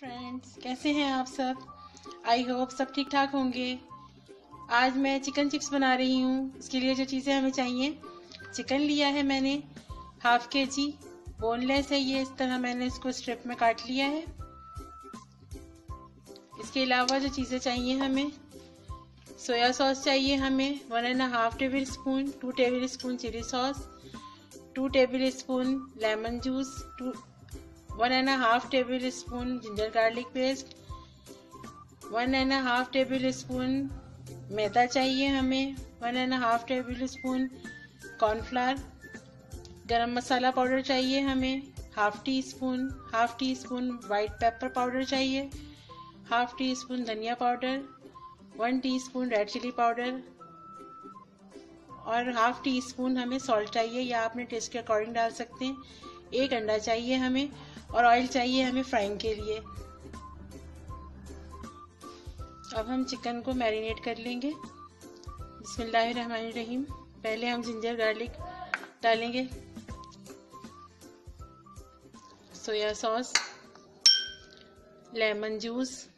Friends कैसे हैं आप सब? आई होप सब ठीक ठाक होंगे। आज मैं चिकन चिप्स बना रही हूँ। इसके लिए जो चीज़ें हमें चाहिए चिकन लिया है मैंने हाफ़ के जी बोनलेस है ये, इस तरह मैंने इसको स्ट्रिप में काट लिया है। इसके अलावा जो चीज़ें चाहिए हमें सोया सॉस चाहिए हमें one and half tablespoon two tablespoon chilli sauce two tablespoon lemon juice two one and half tablespoon ginger garlic paste one and half tablespoon मैदा चाहिए हमें one and half tablespoon cornflour garam masala powder चाहिए हमें half teaspoon half teaspoon white pepper powder चाहिए half teaspoon धनिया powder one teaspoon red chilli powder और half teaspoon हमें salt चाहिए। या अपने टेस्ट के अकॉर्डिंग डाल सकते हैं। एक अंडा चाहिए हमें। और ऑयल चाहिए हमें फ्राइंग के लिए। अब हम चिकन को मैरिनेट कर लेंगे। रहीम पहले हम जिंजर गार्लिक डालेंगे। सोया सॉस लेमन जूस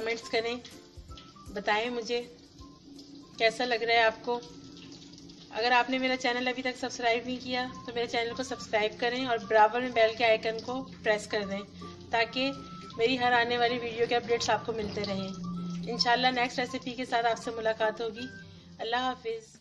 दें बताएँ मुझे, कैसा लग रहा है आपको? अगर आपने मेरा चैनल अभी तक सब्सक्राइब नहीं किया तो मेरे चैनल को सब्सक्राइब करें और बराबर में बेल के आइकन को प्रेस कर दें, ताकि मेरी हर आने वाली वीडियो के अपडेट्स आपको मिलते रहें। इंशाल्लाह नेक्स्ट रेसिपी के साथ आपसे मुलाकात होगी। अल्लाह हाफिज़।